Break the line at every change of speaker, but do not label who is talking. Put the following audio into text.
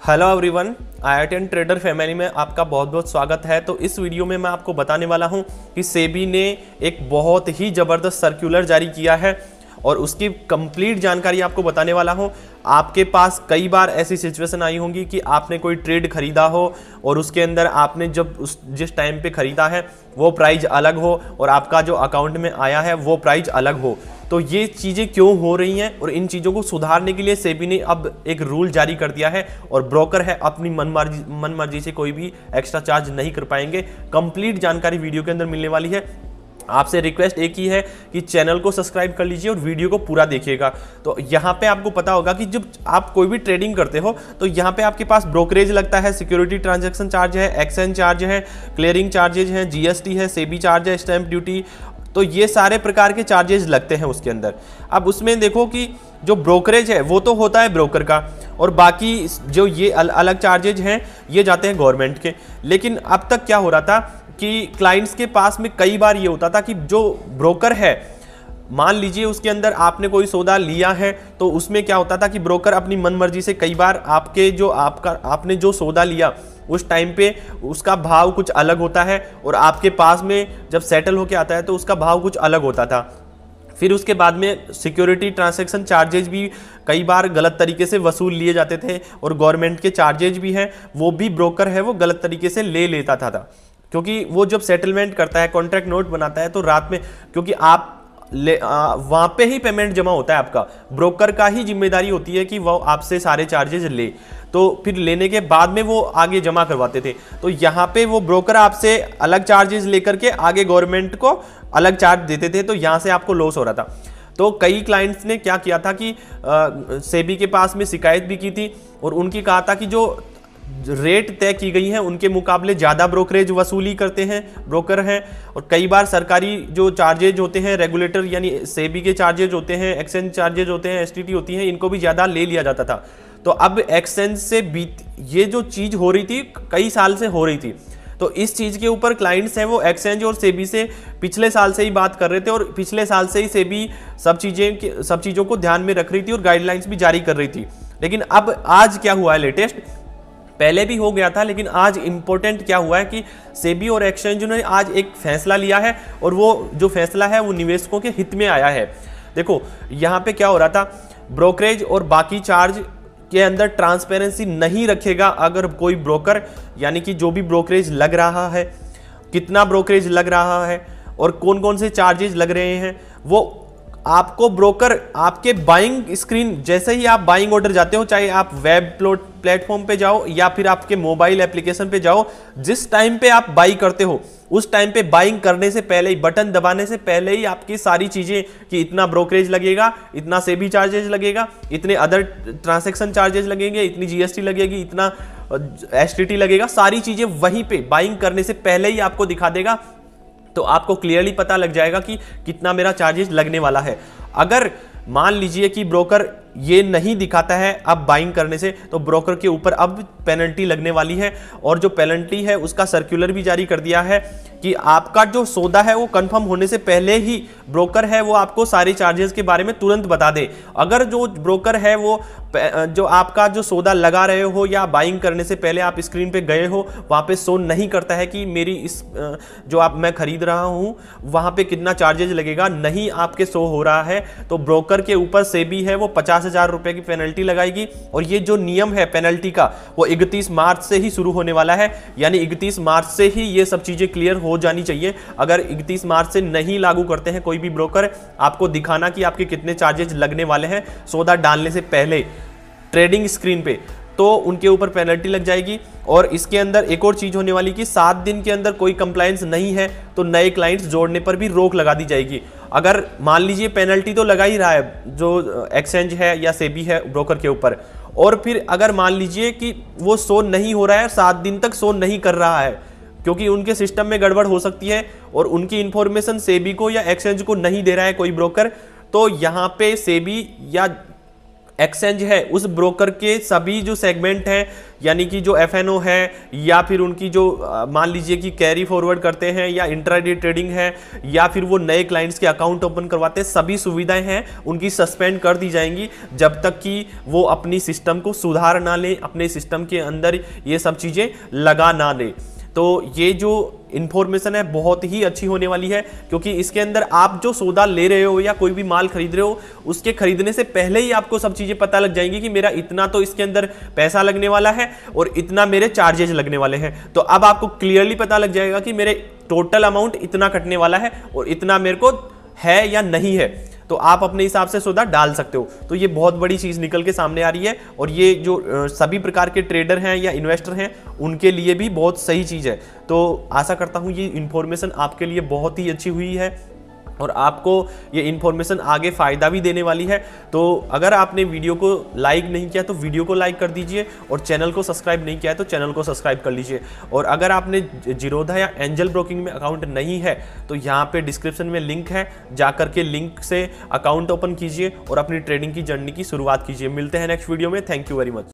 Hello everyone I trader family में आपका बहुत बहुत स्वागत है। तो इस वीडियो में मैं आपको बताने वाला हूँ कि सेबी ने एक बहुत ही ज़बरदस्त सर्कुलर जारी किया है और उसकी कंप्लीट जानकारी आपको बताने वाला हूँ। आपके पास कई बार ऐसी सिचुएशन आई होंगी कि आपने कोई ट्रेड खरीदा हो और उसके अंदर आपने जब उस, जिस टाइम पे खरीदा है, वो प्राइज अलग हो और आपका जो अकाउंट में आया है, वो प्राइज अलग हो। तो ये चीज़ें क्यों हो रही हैं और इन चीज़ों को सुधारने के लिए सेबी ने अब एक रूल जारी कर दिया है और ब्रोकर है अपनी मन मर्ज़ी मन मर्ज़ी से कोई भी एक्स्ट्रा चार्ज नहीं कर पाएँगे। कंप्लीट जानकारी वीडियो के अंदर मिलने वाली है। आपसे रिक्वेस्ट एक ही है कि चैनल को सब्सक्राइब कर लीजिए और वीडियो को पूरा देखिएगा। तो यहाँ पे आपको पता होगा कि जब आप कोई भी ट्रेडिंग करते हो तो यहाँ पे आपके पास ब्रोकरेज लगता है सिक्योरिटी ट्रांजैक्शन चार्ज है एक्सचेंज चार्ज है क्लियरिंग चार्जेज हैं जीएसटी है, सेबी चार्ज है स्टैंप ड्यूटी तो ये सारे प्रकार के चार्जेज लगते हैं उसके अंदर। अब उसमें देखो कि जो ब्रोकरेज है वो तो होता है ब्रोकर का और बाकी जो ये अल, अलग चार्जेज हैं ये जाते हैं गवर्नमेंट के। लेकिन अब तक क्या हो रहा था कि क्लाइंट्स के पास में कई बार ये होता था कि जो ब्रोकर है मान लीजिए उसके अंदर आपने कोई सौदा लिया है तो उसमें क्या होता था कि ब्रोकर अपनी मन मर्ज़ी से कई बार आपके जो आपका आपने जो सौदा लिया उस टाइम पे उसका भाव कुछ अलग होता है और आपके पास में जब सेटल होके आता है तो उसका भाव कुछ अलग होता था। फिर उसके बाद में सिक्योरिटी ट्रांसैक्शन चार्जेज भी कई बार गलत तरीके से वसूल लिए जाते थे और गवर्नमेंट के चार्जेज भी हैं वो भी ब्रोकर है वो गलत तरीके से ले लेता था, था। क्योंकि वो जब सेटलमेंट करता है कॉन्ट्रैक्ट नोट बनाता है तो रात में क्योंकि आप ले वहाँ पे ही पेमेंट जमा होता है आपका। ब्रोकर का ही ज़िम्मेदारी होती है कि वो आपसे सारे चार्जेज ले। तो फिर लेने के बाद में वो आगे जमा करवाते थे। तो यहाँ पे वो ब्रोकर आपसे अलग चार्जेस लेकर के आगे गवर्नमेंट को अलग चार्ज देते थे। तो यहाँ से आपको लॉस हो रहा था। तो कई क्लाइंट्स ने क्या किया था कि सेबी के पास में शिकायत भी की थी और उनकी कहा था कि जो रेट तय की गई है, उनके मुकाबले ज़्यादा ब्रोकरेज वसूली करते हैं ब्रोकर हैं, और कई बार सरकारी जो चार्जेज होते हैं रेगुलेटर यानी सेबी के चार्जेज होते हैं एक्सचेंज चार्जेज होते हैं एसटीटी होती हैं, इनको भी ज़्यादा ले लिया जाता था। तो अब एक्सचेंज से बीत, ये जो चीज़ हो रही थी, कई साल से हो रही थी। तो इस चीज़ के ऊपर क्लाइंट्स हैं वो एक्सचेंज और सेबी से पिछले साल से ही बात कर रहे थे, और पिछले साल से ही सेबी सब चीज़ें सब चीज़ों को ध्यान में रख रही थी और गाइडलाइंस भी जारी कर रही थी। लेकिन अब आज क्या हुआ है लेटेस्ट पहले भी हो गया था, लेकिन आज इम्पोर्टेंट क्या हुआ है कि सेबी और एक्सचेंज ने आज एक फैसला लिया है और वो जो फैसला है, वो निवेशकों के हित में आया है। देखो, यहाँ पे क्या हो रहा था, ब्रोकरेज और बाकी चार्ज के अंदर ट्रांसपेरेंसी नहीं रखेगा अगर कोई ब्रोकर, यानी कि जो भी ब्रोकरेज लग रहा है, कितना ब्रोकरेज लग रहा है और कौन कौन से चार्जेज लग रहे हैं, वो आपको ब्रोकर, आपके बाइंग स्क्रीन जैसे ही आप बाइंग ऑर्डर जाते हो, चाहे आप वेब प्लोट प्लेटफॉर्म पे जाओ या फिर आपके मोबाइल एप्लीकेशन पे जाओ, जिस टाइम पे आप बाई करते हो, उस टाइम पे बाइंग करने से पहले ही बटन दबाने से पहले ही आपकी सारी चीज़ें कि इतना ब्रोकरेज लगेगा, इतना सेबी चार्जेज लगेगा, इतने अदर ट्रांसेक्शन चार्जेज लगेंगे, इतनी जीएसटी लगेगी, इतना एसटीटी लगेगा, सारी चीज़ें वहीं पे बाइंग करने से पहले ही आपको दिखा देगा तो आपको क्लियरली पता लग जाएगा कि कितना मेरा चार्जेस लगने वाला है। अगर मान लीजिए कि ब्रोकर ये नहीं दिखाता है अब बाइंग करने से तो ब्रोकर के ऊपर अब पेनल्टी लगने वाली है और जो पेनल्टी है उसका सर्कुलर भी जारी कर दिया है कि आपका जो सौदा है वो कंफर्म होने से पहले ही ब्रोकर है वो आपको सारे चार्जेस के बारे में तुरंत बता दे। अगर जो ब्रोकर है वो जो आपका जो सौदा लगा रहे हो या बाइंग करने से पहले आप स्क्रीन पे गए हो वहाँ पे शो नहीं करता है कि मेरी इस जो आप, मैं खरीद रहा हूँ, वहाँ पे कितना चार्जेज लगेगा, नहीं आपके शो हो रहा है तो ब्रोकर के ऊपर से भी है वो पचास हज़ार रुपए की पेनल्टी लगाएगी। और ये जो नियम है पेनल्टी का, वो इकतीस मार्च से ही शुरू होने वाला है। यानी इकतीस मार्च से ही ये सब चीज़ें क्लियर हो जानी चाहिए। अगर इकतीस मार्च से नहीं लागू करते हैं कोई भी ब्रोकर, आपको दिखाना कि आपके कितने चार्जेज लगने वाले हैं। सौदा डालने से पहले ट्रेडिंग स्क्रीन पे तो उनके ऊपर पेनल्टी लग जाएगी। और इसके अंदर एक और चीज़ होने वाली कि सात दिन के अंदर कोई कंप्लायंस नहीं है तो नए क्लाइंट्स जोड़ने पर भी रोक लगा दी जाएगी। अगर मान लीजिए पेनल्टी तो लगा ही रहा है, जो एक्सचेंज है या सेबी है ब्रोकर के ऊपर, और फिर अगर मान लीजिए कि वो शो नहीं हो रहा है, सात दिन तक शो नहीं कर रहा है, क्योंकि उनके सिस्टम में गड़बड़ हो सकती है, और उनकी इन्फॉर्मेशन सेबी को या एक्सचेंज को नहीं दे रहा है कोई ब्रोकर तो यहाँ पे सेबी या एक्सचेंज है, उस ब्रोकर के सभी जो सेगमेंट हैं, यानी कि जो एफएनओ है, या फिर उनकी जो मान लीजिए कि कैरी फॉरवर्ड करते हैं, या इंट्राडे ट्रेडिंग है, या फिर वो नए क्लाइंट्स के अकाउंट ओपन करवाते हैं, सभी सुविधाएँ हैं, उनकी सस्पेंड कर दी जाएँगी, जब तक कि वो अपनी सिस्टम को सुधार ना लें, अपने सिस्टम के अंदर ये सब चीज़ें लगा ना लें। तो ये जो इन्फॉर्मेशन है, बहुत ही अच्छी होने वाली है, क्योंकि इसके अंदर आप जो सौदा ले रहे हो या कोई भी माल खरीद रहे हो, उसके खरीदने से पहले ही आपको सब चीज़ें पता लग जाएँगी कि मेरा इतना तो इसके अंदर पैसा लगने वाला है और इतना मेरे चार्जेज लगने वाले हैं। तो अब आपको क्लियरली पता लग जाएगा कि मेरे टोटल अमाउंट इतना कटने वाला है और इतना मेरे को है या नहीं है। तो आप अपने हिसाब से सौदा डाल सकते हो। तो ये बहुत बड़ी चीज़ निकल के सामने आ रही है और ये जो सभी प्रकार के ट्रेडर हैं या इन्वेस्टर हैं, उनके लिए भी बहुत सही चीज़ है। तो आशा करता हूँ ये इन्फॉर्मेशन आपके लिए बहुत ही अच्छी हुई है। और आपको ये इन्फॉर्मेशन आगे फ़ायदा भी देने वाली है। तो अगर आपने वीडियो को लाइक नहीं किया तो वीडियो को लाइक कर दीजिए और चैनल को सब्सक्राइब नहीं किया है तो चैनल को सब्सक्राइब कर लीजिए। और अगर आपने जीरोधा या एंजल ब्रोकिंग में अकाउंट नहीं है तो यहाँ पे डिस्क्रिप्शन में लिंक है। जाकर के लिंक से अकाउंट ओपन कीजिए और अपनी ट्रेडिंग की जर्नी की शुरुआत कीजिए। मिलते हैं नेक्स्ट वीडियो में। Thank you very much